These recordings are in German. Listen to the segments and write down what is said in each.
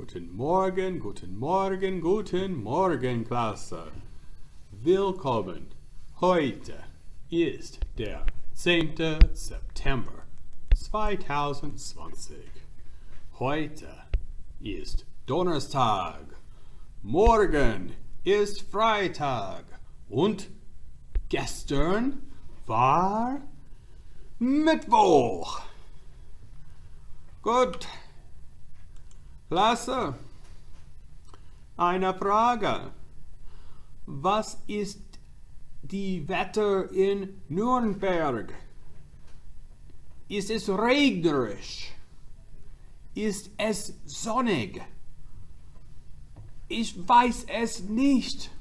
Guten Morgen, guten Morgen, guten Morgen, Klasse. Willkommen. Heute ist der 10. September 2020. Heute ist Donnerstag. Morgen ist Freitag. Und gestern war Mittwoch. Gut. Klasse. Eine Frage. Was ist die Wetter in Nürnberg? Ist es regnerisch? Ist es sonnig? Ich weiß es nicht.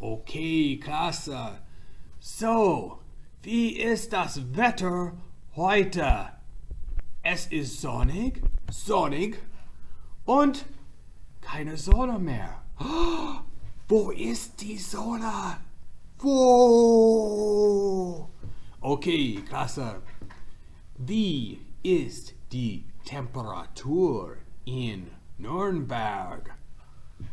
Okay, klasse. So, wie ist das Wetter heute? Es ist sonnig, sonnig und keine Sonne mehr. Oh, wo ist die Sonne? Wo? Okay, klasse. Wie ist die Temperatur in Nürnberg?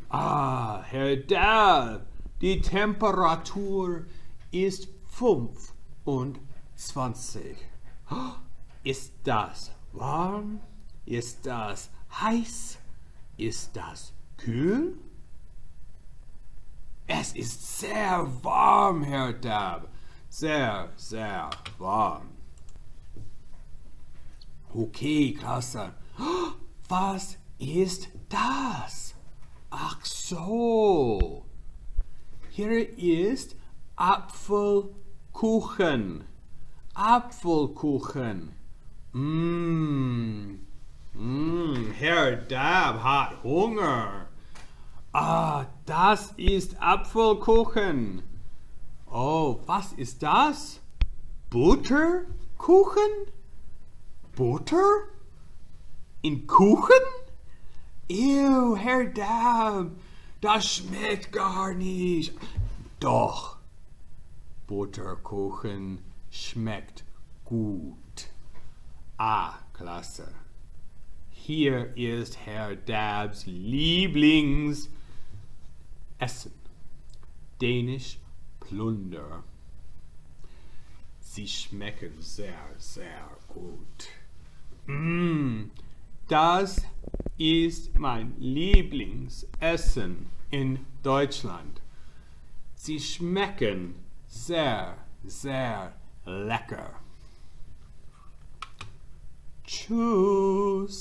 Ah, Herr Dahl, die Temperatur ist 25. Ist das warm? Ist das heiß? Ist das kühl? Es ist sehr warm, Herr Dab. Sehr, sehr warm. Okay, klasse. Was ist das? Ach so. Hier ist Apfelkuchen. Apfelkuchen. Mmm. Dab hat Hunger. Ah, das ist Apfelkuchen. Oh, was ist das? Butterkuchen? Butter? In Kuchen? Ew, Herr Dab, das schmeckt gar nicht. Doch, Butterkuchen schmeckt gut. Ah, klasse. Hier ist Herr Dabs Lieblingsessen. Dänisch Plunder. Sie schmecken sehr, sehr gut. Mm, das ist mein Lieblingsessen in Deutschland. Sie schmecken sehr, sehr lecker. Tschüss.